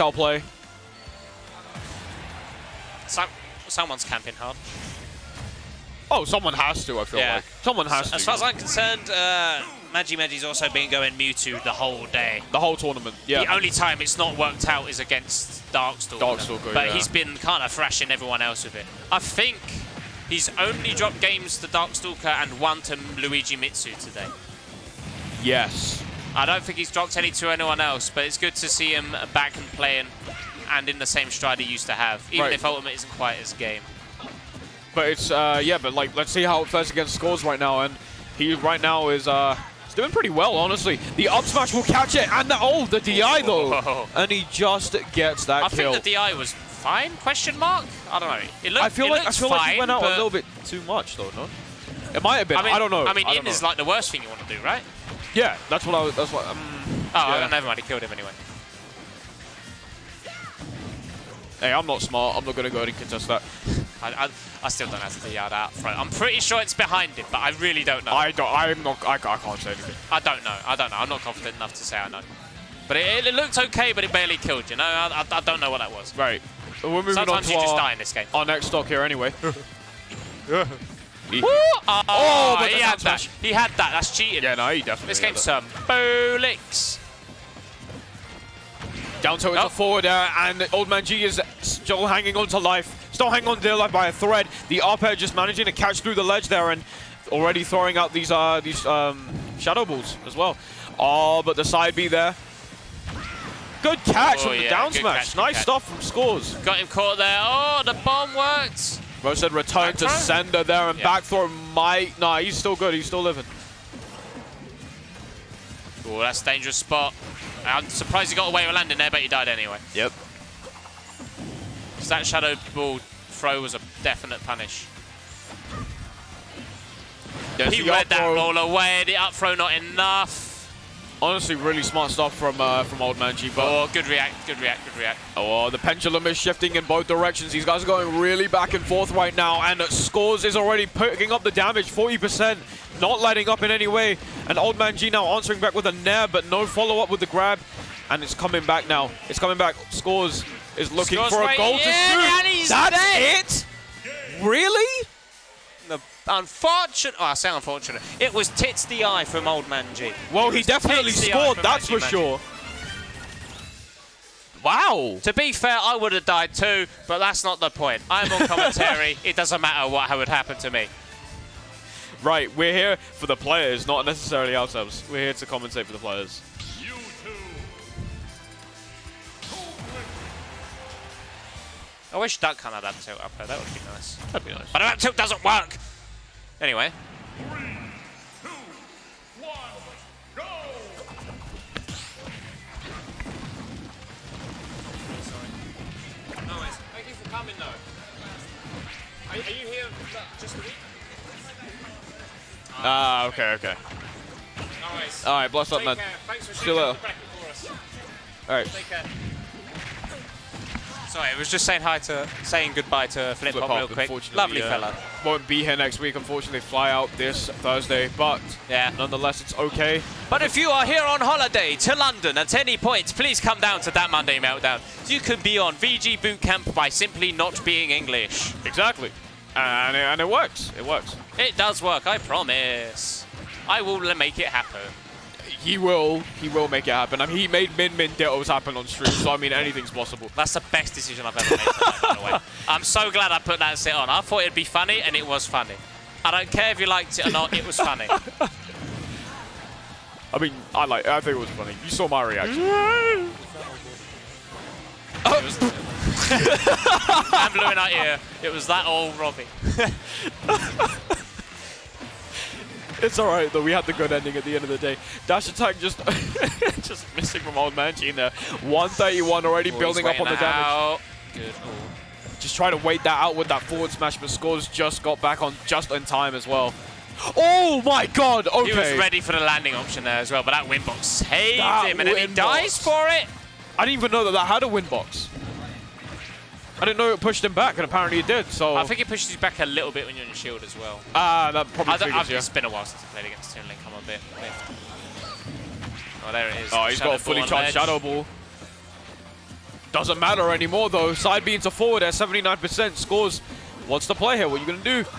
I'll play. Some, someone's camping hard. Oh, someone has to, I feel Yeah. like. Someone has to. As far as I'm concerned, uh, Magi Magi's also been going Mewtwo the whole day. the whole tournament, yeah. The only time it's not worked out is against Darkstalker. Darkstalker, But yeah. he's been kind of thrashing everyone else with it. I think he's only dropped games to Darkstalker and one to Luigi Mitsu today. yes. I don't think he's dropped any to anyone else, but it's good to see him back and playing and in the same stride he used to have, even Right. if Ultimate isn't quite his game. But it's, uh, yeah, but like, let's see how it fares against Skaws right now. And he right now is, uh, he's doing pretty well, honestly. The up smash will catch it. And the, oh, the DI though. Whoa. And he just gets that I kill. think the DI was fine, question mark? I don't know. It looked, I feel it like I feel like he went out a little bit too much though, no? It might have been. I, mean, I don't know. I mean, don't in know. is like the worst thing you want to do, right? Yeah, that's what I was. That's what. Um, Oh, Yeah. never mind. He killed him anyway. hey, I'm not smart. I'm not gonna go ahead and contest that. I, I, I still don't have the yard out front. I'm pretty sure it's behind him, but I really don't know. I don't. I'm not. I, I can't say anything. I don't know. I don't know. I'm not confident enough to say I know. But it, it looked okay, but it barely killed. You know, I, I, I don't know what that was. Right. We're moving on to you just our, die in this game. our next stock here, anyway. He- Woo! Oh, Oh, but he had that. smash. He had that. That's cheating. yeah, no, he definitely. This game's that. some bullocks. Down to Oh. a forward there, and Old Man G is still hanging on to life. Still hanging on to life by a thread. The up air just managing to catch through the ledge there and already throwing out these uh these um shadow balls as well. Oh, but the side B there. Good catch Oh, from the yeah, down smash. catch, nice catch. stuff from Skaws. Got him caught there. Oh, the bomb worked. Bro said return to sender there and Yeah. back throw might. Nah, he's still good. He's still living. Oh, that's a dangerous spot. I'm surprised he got away with landing there, but he died anyway. Yep. Because that shadow ball throw was a definite punish. There's he the read up that roll away. The up throw not enough. Honestly, really smart stuff from uh, from Old Man G. But Oh, good react, good react, good react. Oh, the pendulum is shifting in both directions. These guys are going really back and forth right now, and Skaws is already picking up the damage, 40%, not letting up in any way. And Old Man G now answering back with a nair, but no follow-up with the grab, and it's coming back now. It's coming back. Skaws is looking Scores for a goal to shoot. That's it? Really? Unfortunate, oh, I say unfortunate. It was tits the eye from Old Man G. Well, he definitely Hits the eye scored, that's for sure. Wow. To be fair, I would have died too, but that's not the point. I'm on commentary. it doesn't matter what would happen to me. Right, we're here for the players, not necessarily ourselves. We're here to compensate for the players. I wish Duck kind of had that tilt up there. That would be nice. That'd be nice. But that tilt doesn't work. Anyway, Thank you for coming, though. Are, you here just a week? Ah, okay, okay. Nice. All right, bless up, man. Thanks for See you bracket for us. All right. Take care. Sorry, I was just saying hi to, saying goodbye to Flip Flip Hop real quick. Lovely uh, fella. Won't be here next week, unfortunately. Fly out this Thursday, but Yeah. nonetheless, it's okay. But if you are here on holiday to London at any point, please come down to that Monday Meltdown. You can be on VG Bootcamp by simply not being English. Exactly. And it, and it works. It works. It does work, I promise. I will make it happen. He will. He will make it happen. I mean, he made Min Min Dittos happen on stream, so I mean, anything's possible. That's the best decision I've ever made tonight, by the way. I'm so glad I put that sit on. I thought it'd be funny, and it was funny. I don't care if you liked it or not, it was funny. I mean, I like. I think it was funny. You saw my reaction. I'm blue in our ear. It was that old Robbie. It's all right though. We had the good ending at the end of the day. Dash attack just, just missing from Old Man G there. 131 already building up on the damage. Good. Just try to wait that out with that forward smash, but Skaws just got back on just in time as well. Oh my god, okay. He was ready for the landing option there as well, but that windbox saved That him, and then he windbox. dies for it. I didn't even know that that had a win box. I didn't know it pushed him back, and apparently it did, so... I think it pushes you back a little bit when you're in shield as well. Ah, that probably I triggers I've, you. it's been a while since I played against Toon Link. I'm a bit. Oh, there it is. Oh, he's got a fully charged. Shadow Ball. Doesn't matter anymore though. Side B into forward at 79%. Skaws What's the play here. What are you going to do?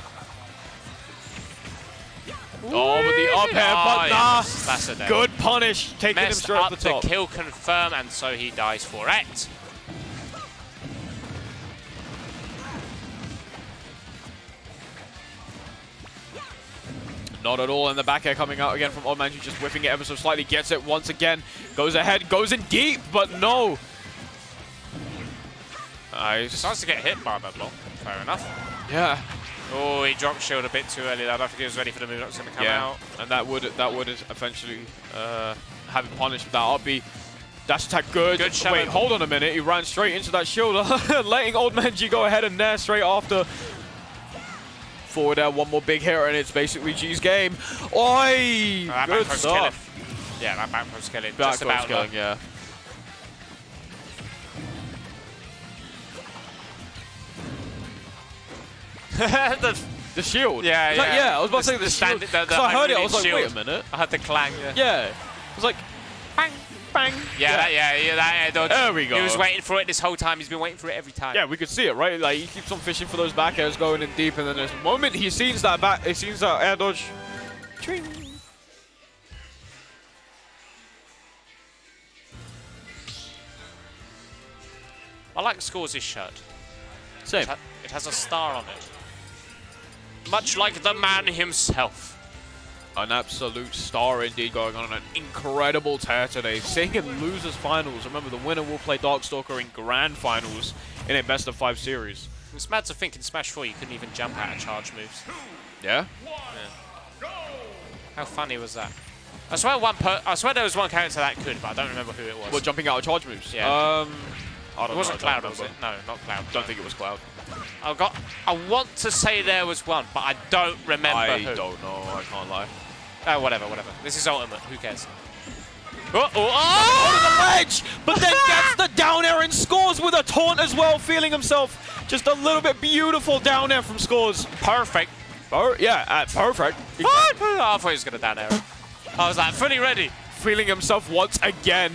Oh, with the up air, but nah. yes, that's a. Good punish, taking him straight up the top. the kill confirm, and so he dies for it. Not at all, and the back air coming out again from Old Manji, just whiffing it ever so slightly, gets it once again, goes ahead, goes in deep, but no. Nice. Starts to get hit by that block. Fair enough. Yeah, Oh, he dropped shield a bit too early. That I don't think he was ready for the move that's going to come yeah, out. and that would that would eventually uh, have him punished with that up B. Dash attack good. Good Wait, hold on a minute. He ran straight into that shield, letting Old Manji go ahead and nair straight after. Forward there, one more big hit, and it's basically G's game. Oi! Oh, that good stuff. Yeah, that back post killing. Back Just about done. yeah. the, The shield. Yeah, It's like- yeah. yeah. I was about to say the, the shield. stand- the- the 'Cause I heard it. I was like, shield. wait a minute. I had the clang. Yeah, Yeah. It was like, bang. yeah, That, yeah, yeah, that air dodge. There we go. He was waiting for it this whole time. He's been waiting for it every time. Yeah, we could see it, right? Like he keeps on fishing for those back airs, going in deep, and then there's a moment he sees that back, he sees that air dodge. Ching. I like Skaws' shirt. Same. It ha- It has a star on it. Much like the man himself. An absolute star indeed, going on an incredible tear today. Seeing him lose finals. Remember, the winner will play Darkstalker in grand finals in a best of five series. It's mad to think in Smash 4 you couldn't even jump out of charge moves. Yeah. How funny was that? I swear one per I swear there was one character that could, but I don't remember who it was. Well, jumping out of charge moves. Yeah. Um, I don't it wasn't I Cloud, was it? No, not Cloud. Don't think it was Cloud. I got. I want to say there was one, but I don't remember I who. don't know. I can't lie. Oh, whatever, whatever. This is ultimate. Who cares? Oh, oh, oh! the ledge, but then gets the down air and Skaws with a taunt as well, feeling himself just a little bit beautiful down air from Skaws. Perfect. Per yeah, uh, perfect. Oh, I thought he was gonna down air. I was like fully ready. feeling himself once again.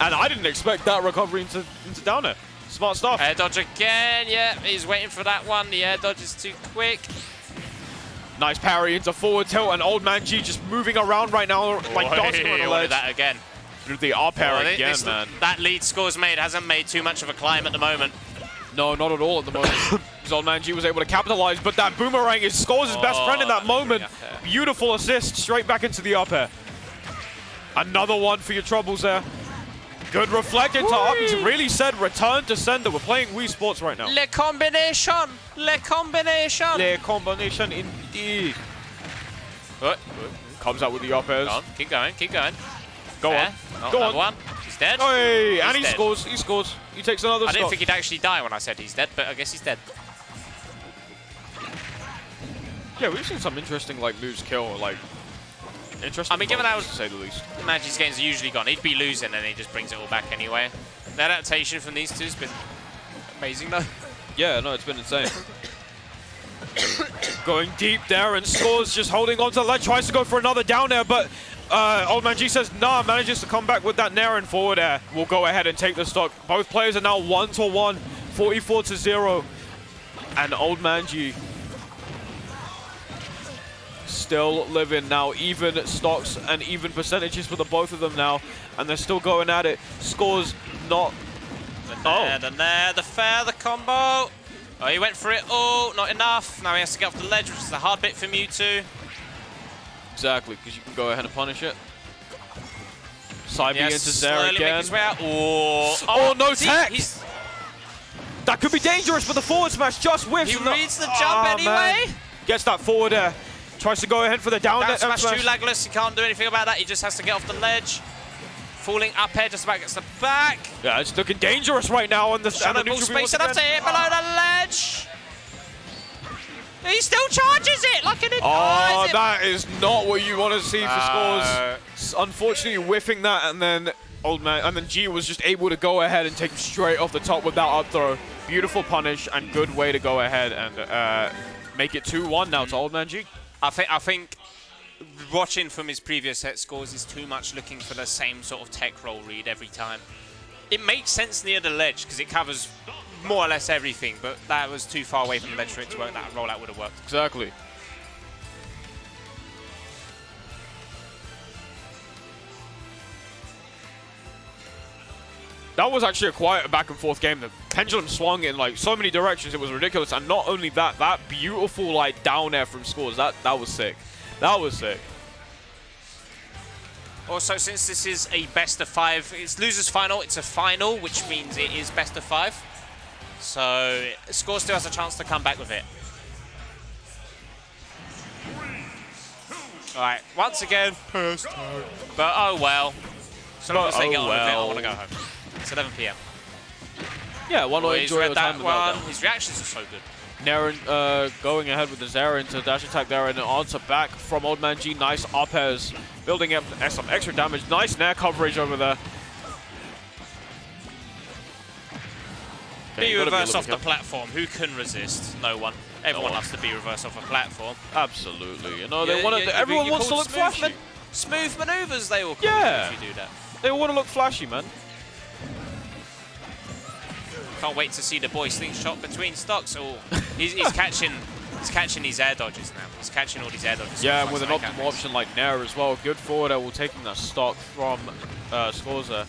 And I didn't expect that recovery into, into down air. Smart stuff. Air dodge again. Yeah, he's waiting for that one. The air dodge is too quick. Nice parry into forward tilt, and Old Man G just moving around right now, like Oi, dancing on the ledge. that again. Through the up air Oh, again, this- man. That lead Skaws made hasn't made too much of a climb at the moment. No, not at all at the moment. Because Old Man G was able to capitalize, but that boomerang is Skaws his best friend in that Oh, moment. Beautiful assist, straight back into the up air. Another one for your troubles there. Good reflected into up. He's really said return to sender. We're playing Wii Sports right now. Le combination! Le combination! Their combination indeed. What? Comes out with the up airs. Go on, keep going, keep going. Go Fair. on. Oh, Go on. one. He's dead. Hey, He's and he dead. scores. He scores. He takes another I didn't think he'd actually die when I said he's dead, but I guess he's dead. Yeah, we've seen some interesting like moves kill, like interesting. I mean, given how- to say the least. Magi's game's are usually gone. He'd be losing and he just brings it all back anyway. The adaptation from these two has been amazing though. Yeah, no, it's been insane. Going deep there and Skaws, just holding on to the ledge, tries to go for another down there, but uh, Old Man G says nah, manages to come back with that nair and forward air. We'll go ahead and take the stock. Both players are now one to one, 44 to zero, and Old Man G still living now, even stocks and even percentages for the both of them now, and they're still going at it. Skaws not The Oh. nair, the nair, the fair, the combo. Oh, he went for it all, not enough. Now he has to get off the ledge, which is the hard bit for Mewtwo. Exactly, because you can go ahead and punish it. Side B Yes, into Zair again. Oh, Oh, no see, tech! That could be dangerous, but the forward smash just whiffs. He and the- reads the jump ah, man. anyway. Gets that forward air. Tries to go ahead for the down, Down smash smash. too lagless. He can't do anything about that. He just has to get off the ledge. Falling up air, just about gets the back. Yeah, it's looking dangerous right now. on the, Shadow ball neutral space enough to hit below the ledge. He still charges it like an Oh, it- that is not what you want to see for No. Skaws. Unfortunately, whiffing that, and then old man, and then G was just able to go ahead and take him straight off the top with that up throw. Beautiful punish and good way to go ahead and uh, make it 2-1 now to old man G. I think I think watching from his previous set Skaws is too much looking for the same sort of tech roll read every time. It makes sense near the ledge because it covers more or less everything, but that was too far away from the ledge for it to work. That rollout would have worked. Exactly. That was actually a quiet back and forth game. The pendulum swung in like so many directions. It was ridiculous. And not only that, that beautiful like down air from Skaws. That that was sick. That was sick. Also, since this is a best of five, it's losers final. It's a final, which means it is best of five. So Score still has a chance to come back with it. All right, once again, first but oh well. So long as they oh get on with it, I want to go home. It's 11 p.m. Yeah, one way enjoy your time one. His reactions are so good. Naren uh, going ahead with the Zair into dash attack there and an answer back from Old Man G. Nice up airs, building up some extra damage. Nice nair coverage over there. Okay, Be reverse a off the platform. Who can resist? No one. Everyone one. loves to be reverse off a platform. Absolutely. You know, they Yeah, want yeah, to. Everyone wants to look flashy. man- Smooth maneuvers, they will call Yeah. if you do that. They want to look flashy, man. Can't wait to see the boy slingshot between stocks. Oh, he's, he's catching. He's catching these air dodges now. He's catching all these air dodges. Yeah, and with an optimal Snake option like Nair as well. Good forward there. Will taking that stock from uh, Scorza.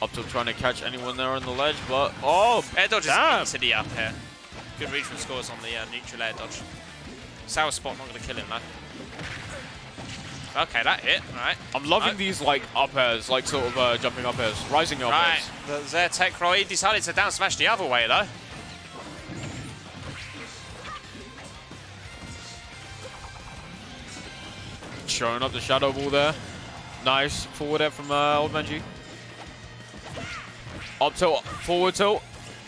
Up to trying to catch anyone there on the ledge, but oh, Air dodges damn. into the up here. Good reach from Skaws on the uh, neutral air dodge. Sour spot not going to kill him though. Okay, that hit. Right. I'm loving Right. these like up airs, like sort of uh, jumping up airs, rising up Right. airs. The Zertek Roy decided to down smash the other way though. Showing up the shadow ball there. Nice forward air from uh, Old Man G. Up tilt, forward tilt.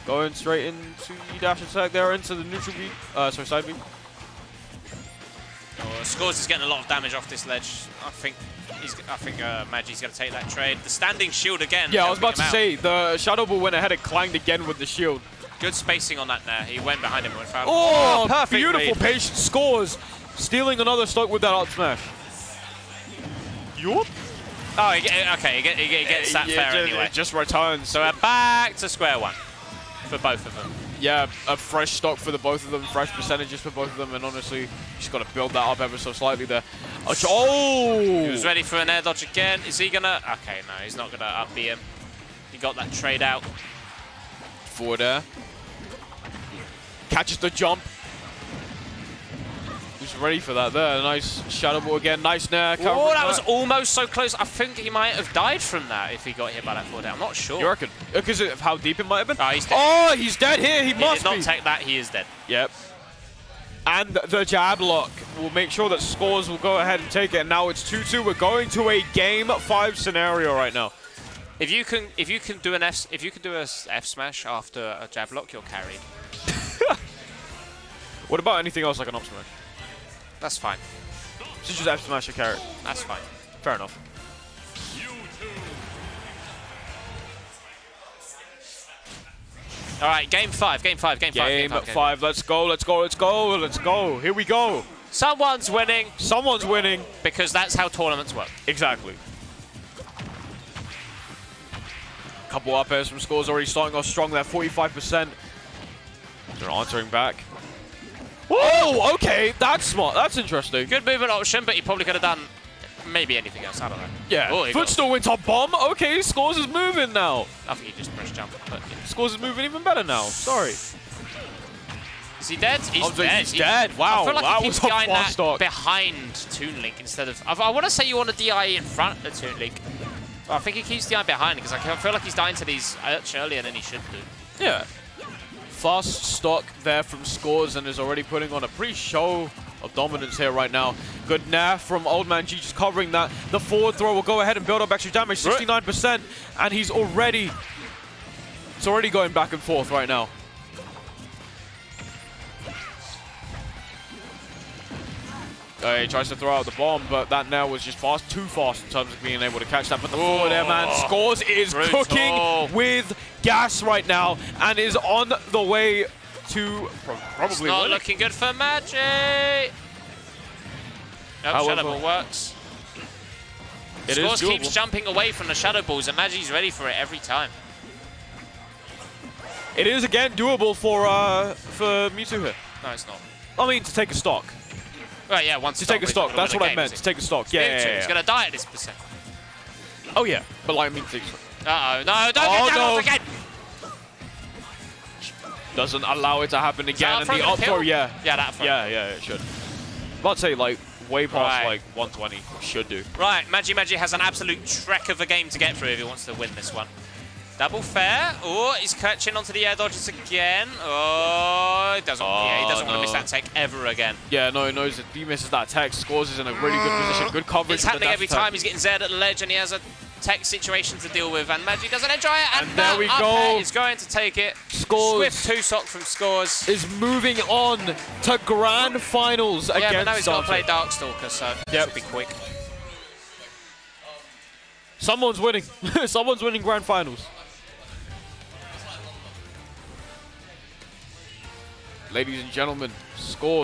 Going straight into the dash attack there into the neutral beat. Uh, sorry, side beat. Oh, Skaws is getting a lot of damage off this ledge. I think he's. I think uh, Magi's going to take that trade. The standing shield again. Yeah, I was about to out. say, the shadow ball went ahead and clanged again with the shield. Good spacing on that there. He went behind him and went foul. Oh, perfect beautiful read. patient Skaws. Stealing another stock with that up smash. Yup. Oh, he get, okay, he, get, he, he gets that Yeah, fair just, anyway. It just returns. So we're back to square one for both of them. Yeah, a fresh stock for the both of them, fresh percentages for both of them, and honestly, just got to build that up ever so slightly there. Oh, oh! He was ready for an air dodge again. Is he gonna? Okay, no, he's not gonna up him. He got that trade out. Forward air. Catches the jump. He's ready for that there. Nice shadow ball again. Nice nair. Oh, that was almost so close. I think he might have died from that if he got hit by that forward air. I'm not sure. You reckon? Uh, because of how deep it might have been? Oh, he's dead. Oh, he's dead here. He, he must did not be. take that. He is dead. Yep. And the jab lock will make sure that Skaws will go ahead and take it. And now it's 2-2. We're going to a game five scenario right now. If you can, if you can do an F, if you can do a F smash after a jab lock, you're carried. What about anything else like an up smash? That's fine. Just F smash or carrot. That's fine. Fair enough. All right, game five, game five, game five, Game game five. Let's go. Let's go. Let's go. Let's go. Here we go. Someone's winning Someone's winning. because that's how tournaments work. Exactly. Couple up airs from Skaws already starting off strong there. 45%. They're answering back. Oh, okay. That's smart. That's interesting. Good movement option, but he probably could have done maybe anything else. I don't know. Yeah. Oh, he Footstool went top bomb. Okay, Skaws is moving now. I think he just pressed jump. But Skaws is moving even better now. Sorry. is he dead? He's Oh, dead. he's dead. Wow, I feel like that he was keeps a fast that behind Toon Link instead of. I, I want to say you want to DI in front of Toon Link. I think he keeps DI behind because I feel like he's dying to these much earlier than he should do. Yeah. Fast stock there from Skaws and is already putting on a pretty show of dominance here right now. Good nair from Old Man G just covering that. The forward throw will go ahead and build up extra damage, 69%, and he's already, it's already going back and forth right now. Uh, he tries to throw out the bomb, but that nair was just fast, too fast in terms of being able to catch that. But the forward air man Skaws is brutal. cooking with gas right now and is on the way to pro- It's probably not winning. looking good for Magic. Nope, However- Shadow Ball works. It is Skaws keeps jumping away from the Shadow Balls, and Magi's ready for it every time. It is again doable for uh, for Mewtwo here. No, it's not. I mean, to take a stock. Right, yeah, once To take a stock. That's what I meant. To take a stock. Yeah, yeah, yeah, He's to die at this percent. Oh yeah. But like, I mean, take- Uh-oh. No, don't Oh, get no. again. doesn't allow it to happen again. And the up throw, yeah. Yeah, that front. Yeah, yeah, it should. I'd say like way past Right. like 120. Should do. Right, Magi Magi has an absolute trek of a game to get through if he wants to win this one. Double fair. Oh, he's catching onto the air dodges again. Oh, he doesn't. yeah, he Oh, doesn't want to miss that tech ever again. Yeah, no, he knows that he misses that tech. Skaws is in a really good position. Good coverage. It's happening every time. He's getting Zed at the ledge and he has a tech situation to deal with. And Magi doesn't enjoy it. And, And there we go. He's going to take it. Skaws. Swift two sock from Skaws. is moving on to grand finals Yeah, against but now he's got to play. Darkstalker, so it Yep. should be quick. Someone's winning. Someone's winning grand finals. Ladies and gentlemen, score